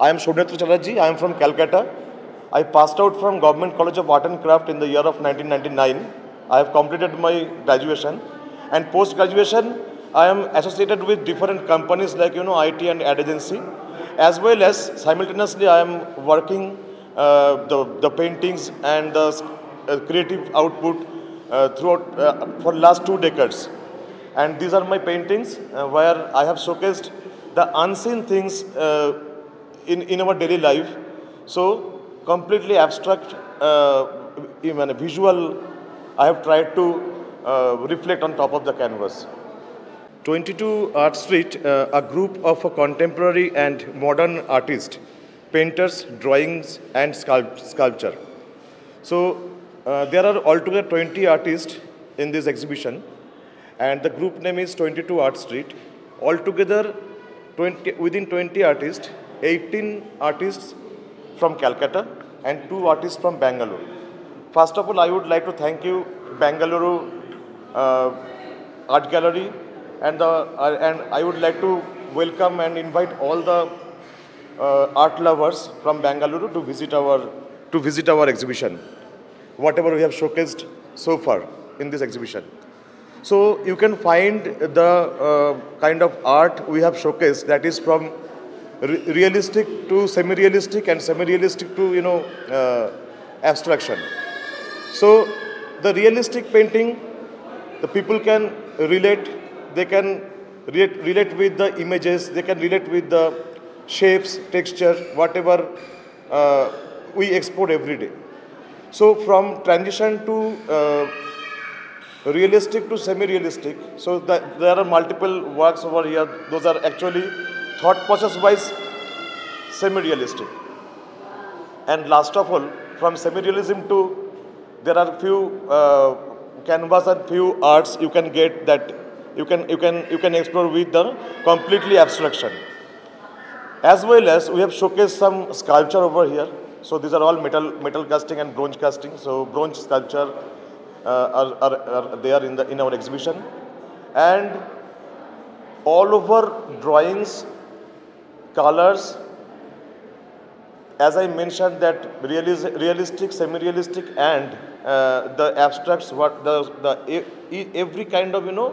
Shobnetra Chatterjee. I am from Calcutta. I passed out from Government College of Art and Craft in the year of 1999. I have completed my graduation. And post-graduation, I am associated with different companies like, you know, IT and ad agency. As well as simultaneously, I am working uh, the, the paintings and the uh, creative output uh, throughout uh, for last two decades. And these are my paintings uh, where I have showcased the unseen things uh, in, in our daily life. So completely abstract, uh, even visual, I have tried to uh, reflect on top of the canvas. 22 Art Street, uh, a group of contemporary and modern artists, painters, drawings and sculpt sculpture. So uh, there are altogether 20 artists in this exhibition and the group name is 22 Art Street. Altogether 20, within 20 artists, 18 artists from Calcutta and 2 artists from Bangalore. First of all, I would like to thank you, Bangalore uh, Art Gallery, and, the, uh, and I would like to welcome and invite all the uh, art lovers from Bangalore to visit our to visit our exhibition. Whatever we have showcased so far in this exhibition. So you can find the uh, kind of art we have showcased that is from re realistic to semi-realistic and semi-realistic to you know uh, abstraction. So the realistic painting, the people can relate, they can relate, relate with the images, they can relate with the shapes, texture, whatever uh, we export every day. So from transition to uh, realistic to semi-realistic, so there are multiple works over here. Those are actually thought process wise semi-realistic. And last of all, from semi-realism to there are few uh, canvas and few arts you can get that you can you can you can explore with the completely abstraction. As well as we have showcased some sculpture over here. So these are all metal metal casting and bronze casting. So bronze sculpture uh, are, are, are there in the in our exhibition, and all over drawings, colors. As I mentioned that realis realistic, semi-realistic, and uh, the abstracts, what the the e every kind of you know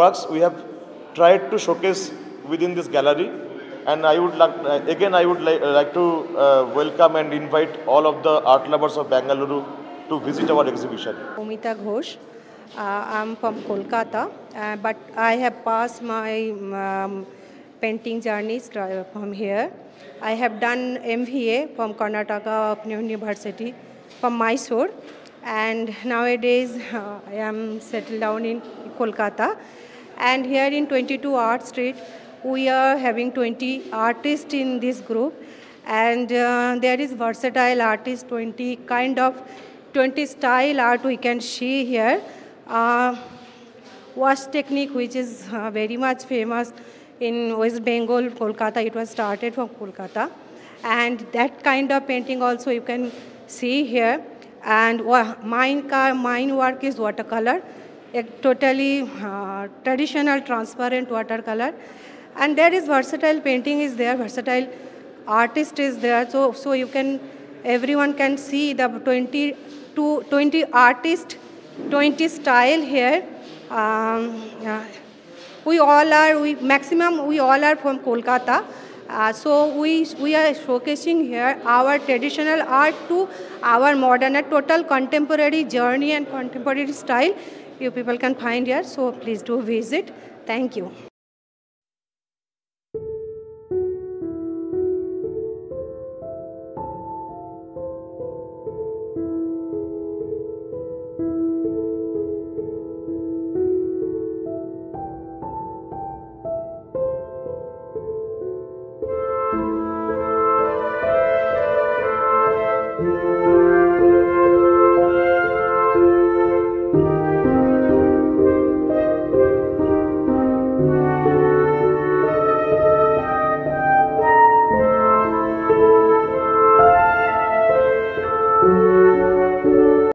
works we have tried to showcase within this gallery and I would like, uh, again, I would like, like to uh, welcome and invite all of the art lovers of Bangalore to visit our exhibition. Omita Ghosh. Uh, I'm from Kolkata, uh, but I have passed my um, painting journeys from here. I have done MVA from Karnataka Open University from Mysore, and nowadays uh, I am settled down in Kolkata. And here in 22 Art Street, we are having 20 artists in this group and uh, there is versatile artists 20 kind of 20 style art we can see here uh, wash technique which is uh, very much famous in west bengal kolkata. It was started from kolkata. And that kind of painting also you can see here. And mine, mine work is watercolor. A totally uh, traditional transparent watercolor. And there is versatile painting is there versatile artist is there. So so you can everyone can see the 20 to 20 artist 20 style here. Um, yeah. We all are we maximum we all are from kolkata. Uh, so we we are showcasing here our traditional art to our modern a total contemporary journey and contemporary style. You people can find here so please do visit. Thank you